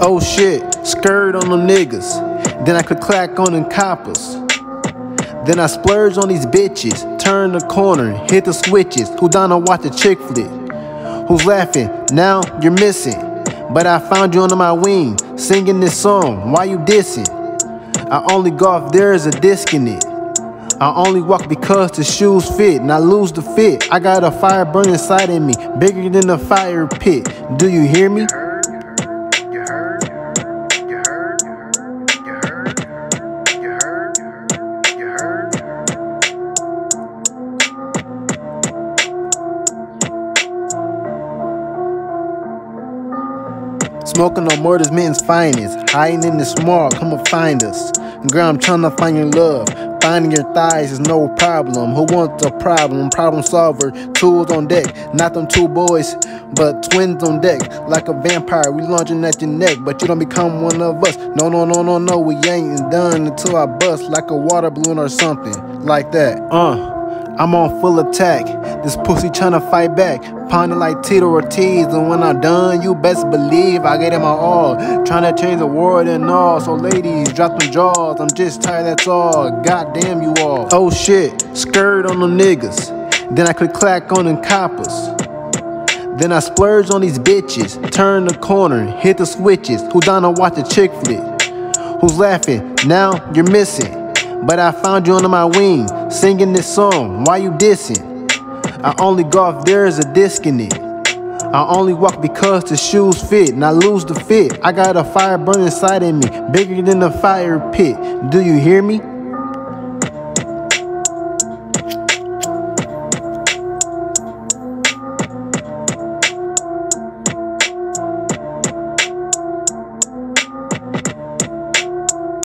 Oh shit, skirt on them niggas. Then I could clack on them coppers. Then I splurge on these bitches. Turn the corner, hit the switches. Who down to watch a chick flick? Who's laughing? Now you're missing. But I found you under my wing, singing this song. Why you dissing? I only go if there's a disc in it. I only walk because the shoes fit, and I lose the fit. I got a fire burning inside of me, bigger than a fire pit. Do you hear me? Smoking on murder's men's finest, hiding in the small, come and find us. Girl, I'm trying to find your love. Finding your thighs is no problem. Who wants a problem? Problem solver. Tools on deck. Not them two boys, but twins on deck. Like a vampire, we launching at your neck, but you don't become one of us. No, no, no, no, no. We ain't done until I bust like a water balloon or something like that. Uh. I'm on full attack. This pussy tryna fight back. Pounding like Tito Ortiz. And when I'm done, you best believe I get it my all. Tryna change the world and all. So, ladies, drop them jaws. I'm just tired, that's all. Goddamn you all. Oh shit, skirt on them niggas. Then I could clack on them coppers. Then I splurge on these bitches. Turn the corner, hit the switches. Who down to watch a chick flick? Who's laughing? Now you're missing. But I found you under my wing, singing this song. Why you dissing? I only go if there's a disc in it. I only walk because the shoes fit, and I lose the fit. I got a fire burning inside of me, bigger than a fire pit. Do you hear me?